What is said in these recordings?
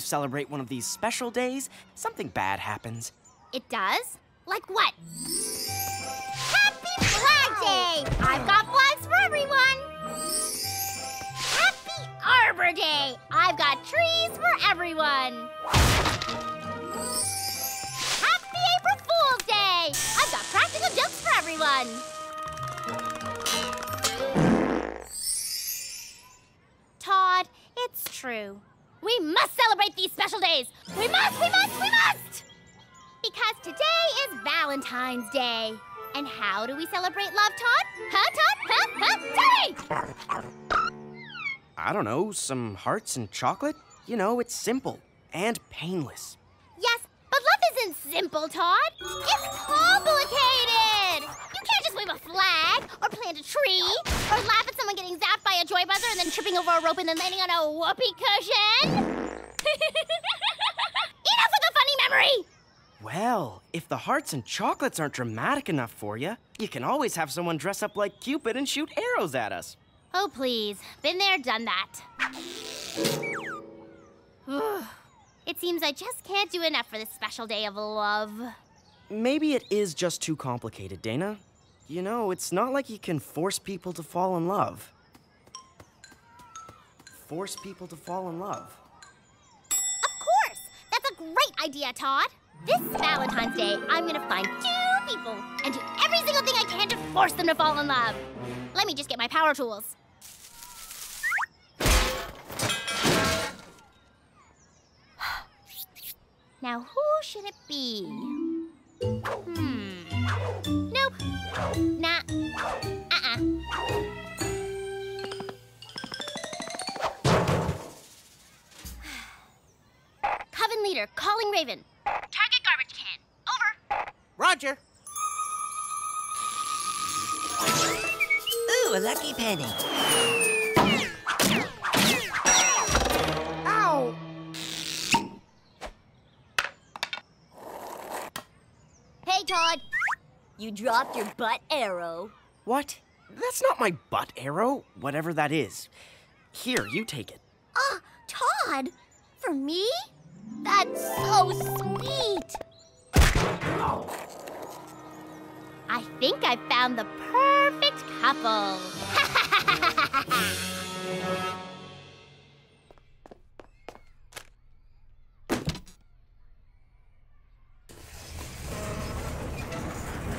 you celebrate one of these special days, something bad happens. It does? Like what? Happy Flag Day! I've got flags for everyone! Happy Arbor Day! I've got trees for everyone! Happy April Fool's Day! I've got practical jokes for everyone! Todd, it's true. We must celebrate these special days! We must, we must, we must! Because today is Valentine's Day. And how do we celebrate love, Todd? Huh, Todd? Huh? Huh? Tell me! I don't know, some hearts and chocolate? You know, it's simple and painless. Yes, but love isn't simple, Todd. It's complicated! You can't just wave a flag, or plant a tree, or laugh at someone getting zapped by a joy buzzer and then tripping over a rope and then landing on a whoopee cushion! Enough with the funny memory! Well, if the hearts and chocolates aren't dramatic enough for you, you can always have someone dress up like Cupid and shoot arrows at us. Oh, please. Been there, done that. it seems I just can't do enough for this special day of love. Maybe it is just too complicated, Dana. You know, it's not like you can force people to fall in love. Force people to fall in love. Great idea, Todd. This Valentine's Day, I'm gonna find two people and do every single thing I can to force them to fall in love. Let me just get my power tools. Now, who should it be? Hmm. Nope. Nah. Uh-uh. Coven calling Raven. Target garbage can. Over. Roger. Ooh, a lucky penny. Ow! Hey, Todd. You dropped your butt arrow. What? That's not my butt arrow, whatever that is. Here, you take it. Ah, Todd! For me? That's so sweet! I think I found the perfect couple.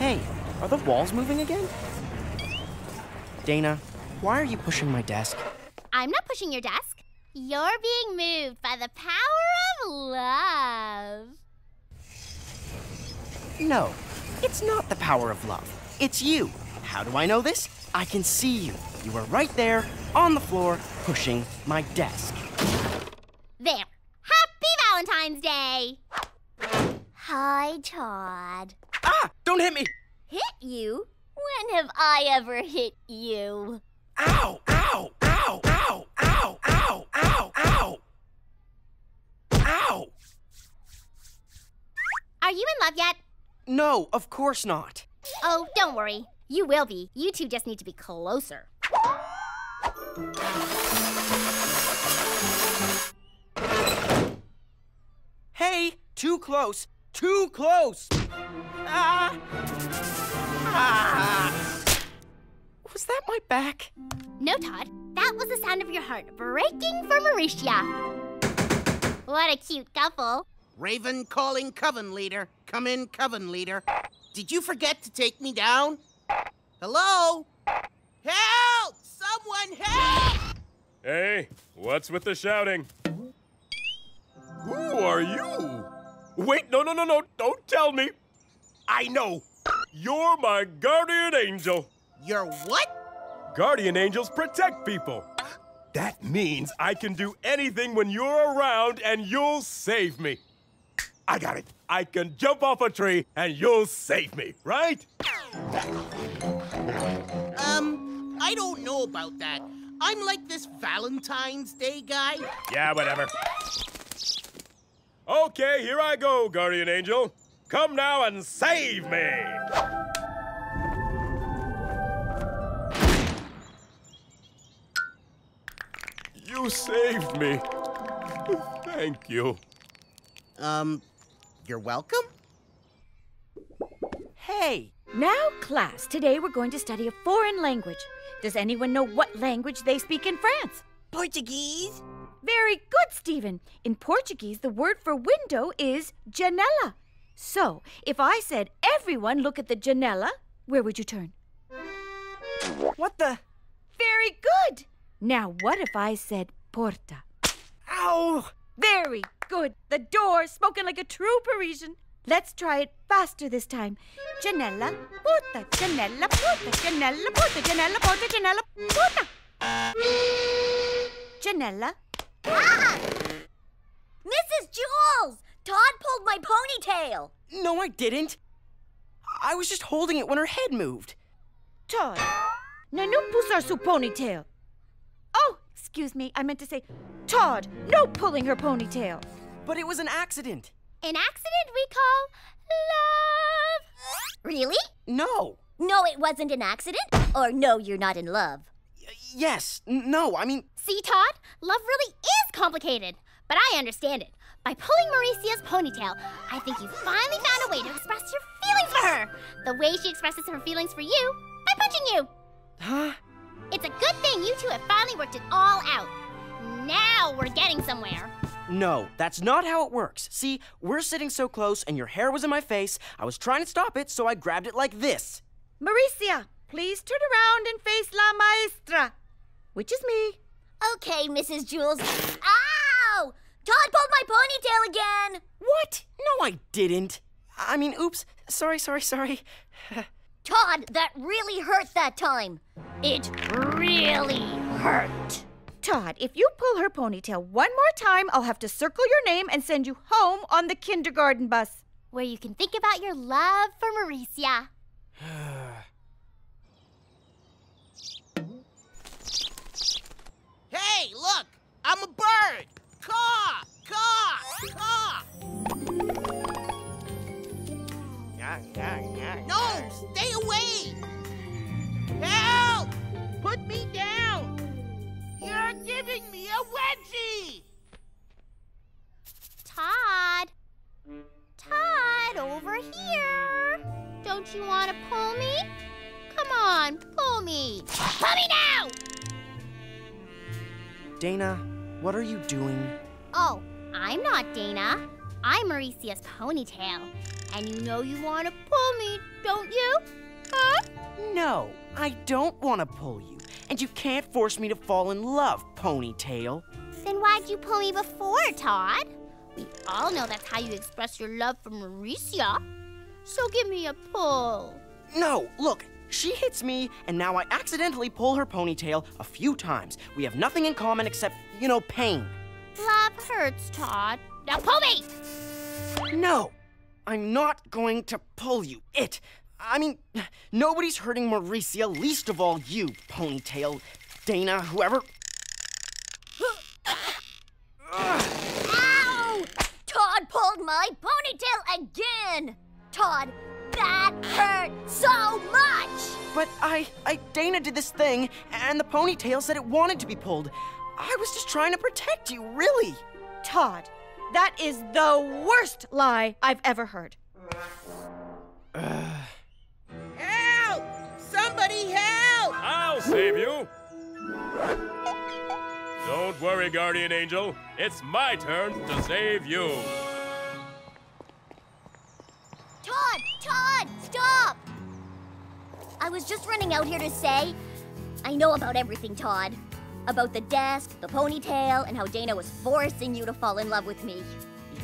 Hey, are the walls moving again? Dana, why are you pushing my desk? I'm not pushing your desk. You're being moved by the power of love. No, it's not the power of love. It's you. How do I know this? I can see you. You were right there, on the floor, pushing my desk. There. Happy Valentine's Day! Hi, Todd. Ah! Don't hit me! Hit you? When have I ever hit you? Ow! Ow! Ow! Ow! Ow! Ow! Ow! Ow! Are you in love yet? No, of course not. Oh, don't worry. You will be. You two just need to be closer. Hey! Too close! Too close! Ah! Ah! Was that my back? No, Todd. That was the sound of your heart breaking for Maurecia. What a cute couple. Raven calling Coven Leader. Come in, Coven Leader. Did you forget to take me down? Hello? Help! Someone help! Hey, what's with the shouting? Who are you? Wait, no, no, no, no, don't tell me. I know. You're my guardian angel. You're what? Guardian angels protect people. That means I can do anything when you're around and you'll save me. I got it. I can jump off a tree and you'll save me, right? Um, I don't know about that. I'm like this Valentine's Day guy. Yeah, whatever. Okay, here I go, Guardian Angel. Come now and save me! You saved me. Thank you. Um, you're welcome? Hey, Now, class, today we're going to study a foreign language. Does anyone know what language they speak in France? Portuguese? Very good, Stephen. In Portuguese, the word for window is janela. So, if I said, everyone look at the janela, where would you turn? what the? Very good. Now, what if I said porta? Ow! Very good. The door, spoken like a true Parisian. Let's try it faster this time. Janella, porta, janella, porta, janella, porta, janella, porta, janella, porta. Janella. Ah! Mrs. Jewls! Todd pulled my ponytail. No, I didn't. I was just holding it when her head moved. Todd. Nanu pusar su ponytail. Excuse me. I meant to say, Todd, no pulling her ponytail. But it was an accident. An accident we call love. Really? No. No, it wasn't an accident? Or no, you're not in love? Y- yes. N- No, I mean, See, Todd, love really is complicated, but I understand it. By pulling Maurecia's ponytail, I think you finally found a way to express your feelings for her. The way she expresses her feelings for you by punching you. huh? It's a good thing you two have finally worked it all out. Now we're getting somewhere. No, that's not how it works. See, we're sitting so close and your hair was in my face. I was trying to stop it, so I grabbed it like this. Maurecia, please turn around and face la maestra, which is me. Okay, Mrs. Jewls. Ow! Todd pulled my ponytail again. What? No, I didn't. I mean, oops. Sorry, sorry, sorry. Todd, that really hurt that time. It really hurt. Todd, if you pull her ponytail one more time, I'll have to circle your name and send you home on the kindergarten bus. Where you can think about your love for Maurecia. me down! You're giving me a wedgie! Todd. Todd, over here. Don't you want to pull me? Come on, pull me. Pull me now! Dana, what are you doing? Oh, I'm not Dana. I'm Maurecia's ponytail. And you know you want to pull me, don't you? Huh? No, I don't want to pull you. And you can't force me to fall in love, ponytail. Then why'd you pull me before, Todd? We all know that's how you express your love for Maurecia. So give me a pull. No, look, she hits me, and now I accidentally pull her ponytail a few times. We have nothing in common except, you know, pain. Love hurts, Todd. Now pull me! No, I'm not going to pull you. It. I mean, nobody's hurting Maurecia, least of all you, ponytail. Dana, whoever. Ow! Todd pulled my ponytail again. Todd, that hurt so much. But I, I, Dana did this thing, and the ponytail said it wanted to be pulled. I was just trying to protect you, really. Todd, that is the worst lie I've ever heard. I'll save you. Don't worry, Guardian Angel. It's my turn to save you. Todd, Todd, stop! I was just running out here to say, I know about everything, Todd. About the desk, the ponytail, and how Dana was forcing you to fall in love with me.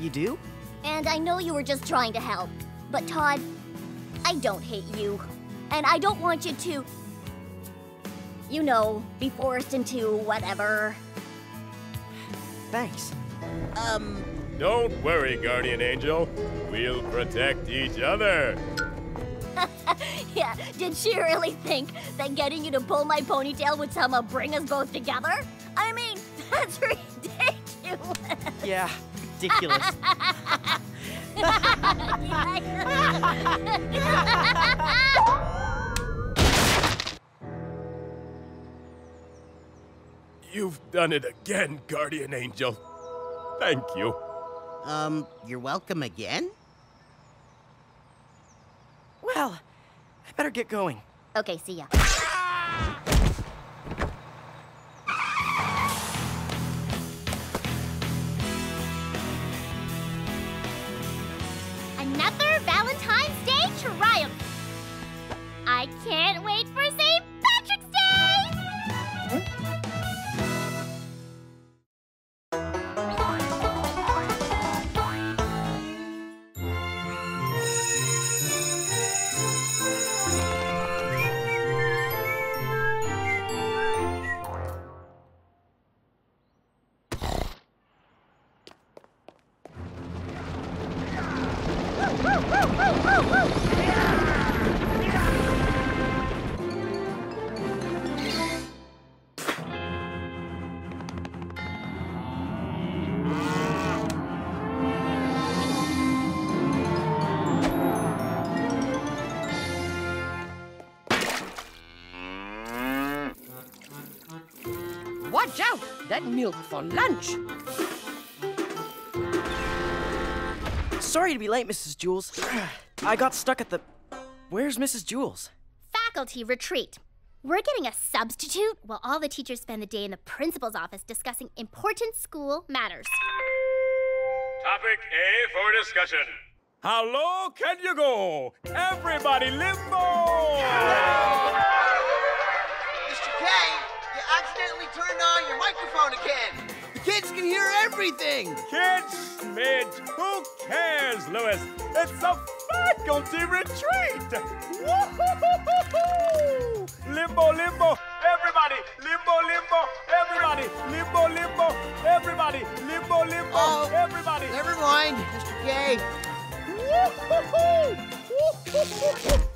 You do? And I know you were just trying to help. But Todd, I don't hate you. And I don't want you to, you know, be forced into whatever. Thanks. Um, Don't worry, Guardian Angel. We'll protect each other. yeah, did she really think that getting you to pull my ponytail would somehow bring us both together? I mean, that's ridiculous. Yeah, ridiculous. You've done it again, Guardian Angel. Thank you. Um, you're welcome again? Well, I better get going. Okay, see ya. Another Valentine's Day triumph. I can't wait milk for lunch. Sorry to be late, Mrs. Jewls. I got stuck at the. Where's Mrs. Jewls? Faculty retreat. We're getting a substitute while all the teachers spend the day in the principal's office discussing important school matters. Topic A for discussion. How low can you go? Everybody limbo! Mr. K, you accidentally turned on your microphone again. The kids can hear everything! Kids, Midge, who cares, Louis? It's a faculty retreat! Woo-hoo-hoo-hoo-hoo! Limbo, limbo, everybody! Limbo, limbo, everybody! Limbo, limbo, everybody! Limbo, limbo, Oh, everybody! Never mind, Mr. K. Woo-hoo-hoo! Woo-hoo-hoo-hoo!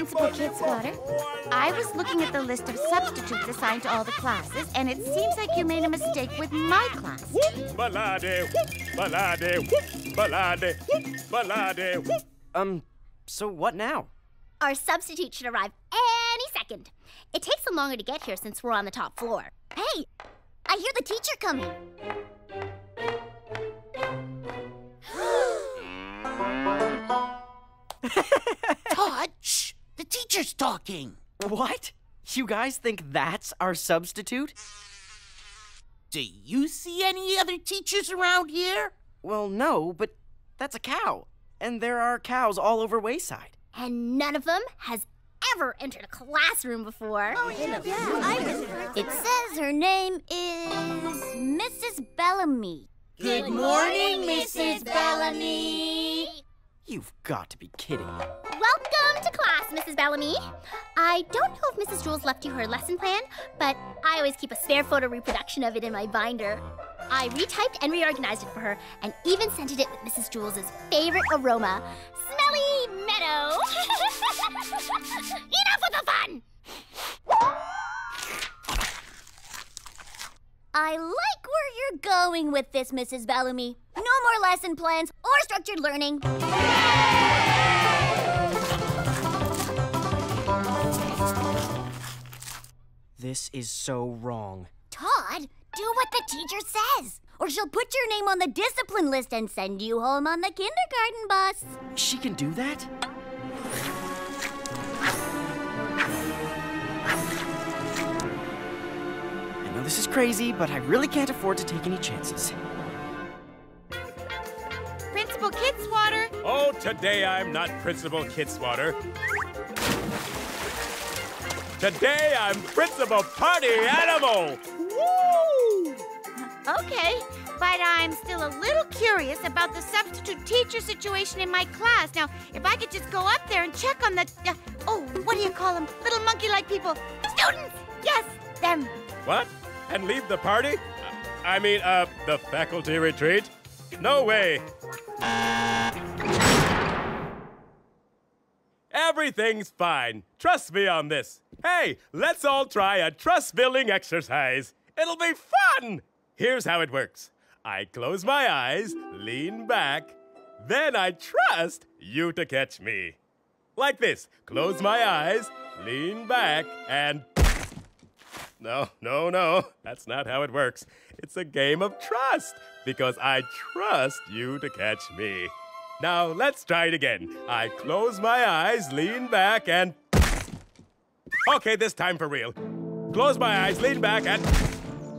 Principal Limbo, limbo, Kidswatter, I was looking at the list of substitutes assigned to all the classes, and it seems like you made a mistake with my class. Balade, balade, balade, balade. Um, so what now? Our substitute should arrive any second. It takes them longer to get here since we're on the top floor. Hey, I hear the teacher coming. Todd, shh! The teacher's talking. What? You guys think that's our substitute? Do you see any other teachers around here? Well, no, but that's a cow. And there are cows all over Wayside. And none of them has ever entered a classroom before. Oh, yeah. yeah. It says her name is Mrs. Bellamy. Good morning, Mrs. Bellamy. You've got to be kidding me. Welcome to class, Mrs. Bellamy. I don't know if Mrs. Jewls left you her lesson plan, but I always keep a spare photo reproduction of it in my binder. I retyped and reorganized it for her, and even scented it with Mrs. Jewls's favorite aroma, smelly meadow. Enough with the fun! I like where you're going with this, Mrs. Bellamy. No more lesson plans or structured learning. This is so wrong. Todd, do what the teacher says, or she'll put your name on the discipline list and send you home on the kindergarten bus. She can do that? I know this is crazy, but I really can't afford to take any chances. Principal Kidswatter, Oh, today I'm not Principal Kidswatter. Today I'm Principal Party Animal! Woo! Okay, but I'm still a little curious about the substitute teacher situation in my class. Now, if I could just go up there and check on the. Uh, oh, what do you call them? Little monkey like people. Students! Yes, them. What? And leave the party? I mean, uh, the faculty retreat? No way. Everything's fine. Trust me on this. Hey, let's all try a trust building exercise. It'll be fun. Here's how it works I close my eyes, lean back, then I trust you to catch me. Like this close my eyes, lean back, and No, no, no. That's not how it works. It's a game of trust because I trust you to catch me. Now, let's try it again. I close my eyes, lean back, and. Okay, this time for real. Close my eyes, lean back, and.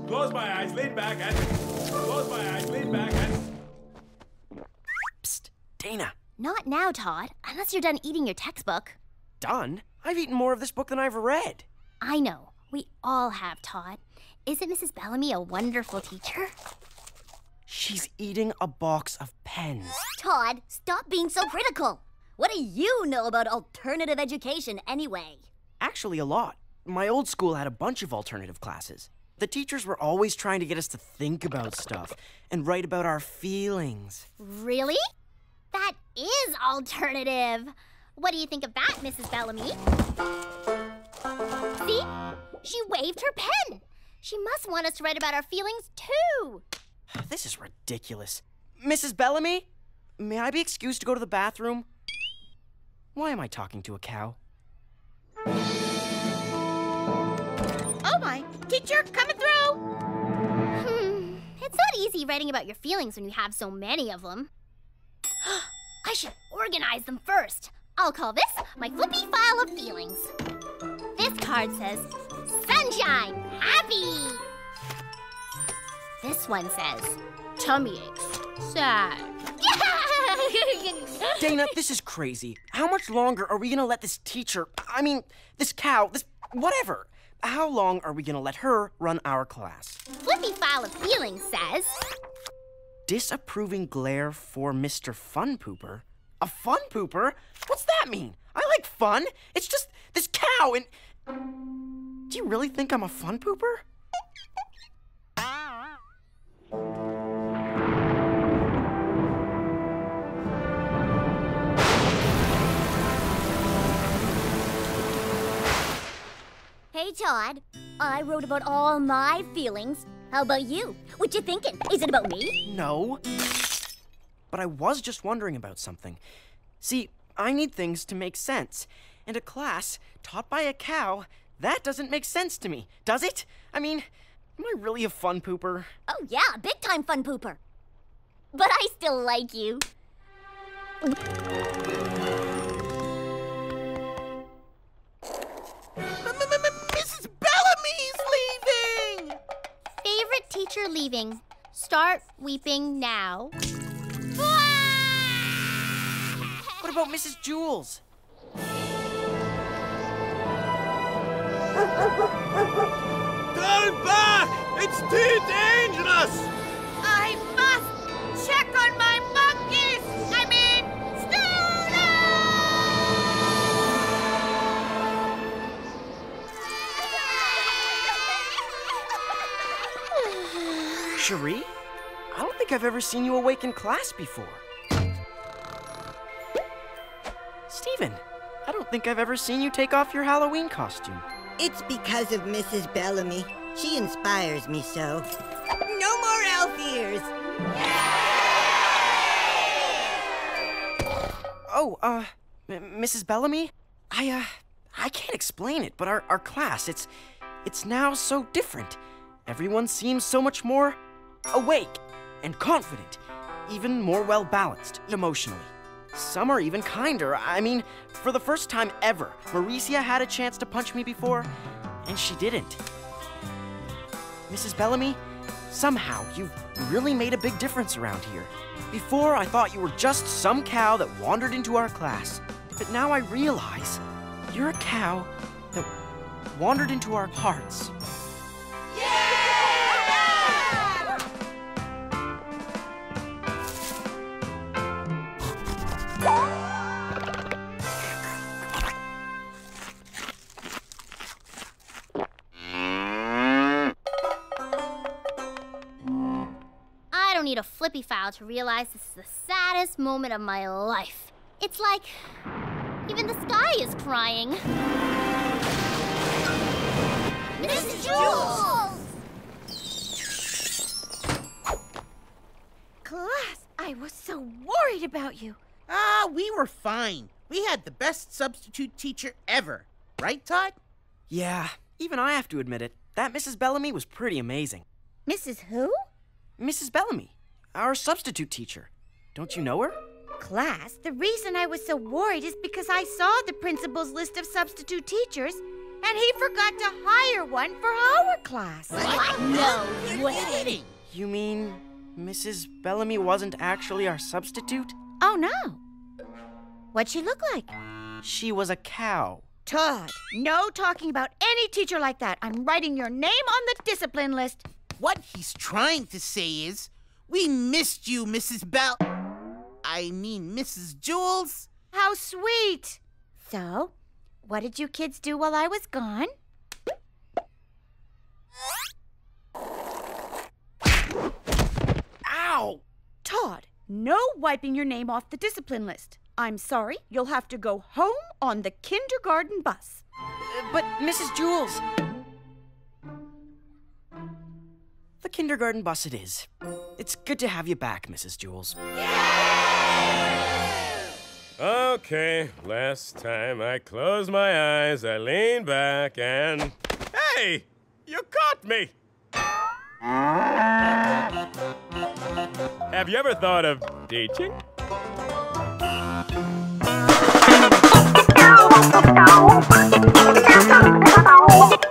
Close my eyes, lean back, and. Close my eyes, lean back, and. Psst, Dana. Not now, Todd, unless you're done eating your textbook. Done? I've eaten more of this book than I've read. I know. We all have, Todd. Isn't Mrs. Bellamy a wonderful teacher? She's eating a box of pens. Todd, stop being so critical. What do you know about alternative education anyway? Actually, a lot. My old school had a bunch of alternative classes. The teachers were always trying to get us to think about stuff and write about our feelings. Really? That is alternative. What do you think of that, Mrs. Bellamy? See? She waved her pen. She must want us to write about our feelings, too. This is ridiculous. Mrs. Bellamy? May I be excused to go to the bathroom? Why am I talking to a cow? Oh my, teacher, coming through. Hmm. It's not easy writing about your feelings when you have so many of them. I should organize them first. I'll call this my flippy file of feelings. This card says sunshine, happy. This one says tummy aches, sad. Dana, this is crazy. How much longer are we gonna let this teacher, I mean, this cow, this whatever, how long are we gonna let her run our class? Flippy file of feelings says Disapproving glare for Mr. Fun Pooper? A fun pooper? What's that mean? I like fun. It's just this cow and. Do you really think I'm a fun pooper? Hey, Todd. I wrote about all my feelings. How about you? What you thinking? Is it about me? No. But I was just wondering about something. See, I need things to make sense. And a class taught by a cow, that doesn't make sense to me, does it? I mean, am I really a fun pooper? Oh, yeah, a big time fun pooper. But I still like you. Teacher leaving. Start weeping now. What about Mrs. Jewls? Turn back! It's too dangerous! I must check on my Sharie? I don't think I've ever seen you awake in class before. Stephen, I don't think I've ever seen you take off your Halloween costume. It's because of Mrs. Bellamy. She inspires me so. No more elf ears! Oh, uh, Mrs. Bellamy? I, uh, I can't explain it, but our, our class, it's, it's now so different. Everyone seems so much more awake and confident, even more well balanced emotionally. Some are even kinder. I mean, for the first time ever, Maurecia had a chance to punch me before, and she didn't. Mrs. Bellamy, somehow you've really made a big difference around here. Before, I thought you were just some cow that wandered into our class. But now I realize you're a cow that wandered into our hearts. Flippy file to realize this is the saddest moment of my life. It's like even the sky is crying. Mrs. Jewls! Class, I was so worried about you. Ah, we were fine. We had the best substitute teacher ever. Right, Todd? Yeah, even I have to admit it. that Mrs. Bellamy was pretty amazing. Mrs. Who? Mrs. Bellamy, our substitute teacher. Don't you know her? Class, the reason I was so worried is because I saw the principal's list of substitute teachers and he forgot to hire one for our class. What? No way. You mean Mrs. Bellamy wasn't actually our substitute? Oh, no. What'd she look like? She was a cow. Todd, no talking about any teacher like that. I'm writing your name on the discipline list. What he's trying to say is, we missed you, Mrs. Bell. I mean, Mrs. Jewls. How sweet. So, what did you kids do while I was gone? Ow! Todd, no wiping your name off the discipline list. I'm sorry, you'll have to go home on the kindergarten bus. Uh, but, Mrs. Jewls. The kindergarten bus it is. It's good to have you back, Mrs. Jewls. Okay, last time I closed my eyes, I leaned back and. Hey! You caught me! Have you ever thought of teaching? Ow!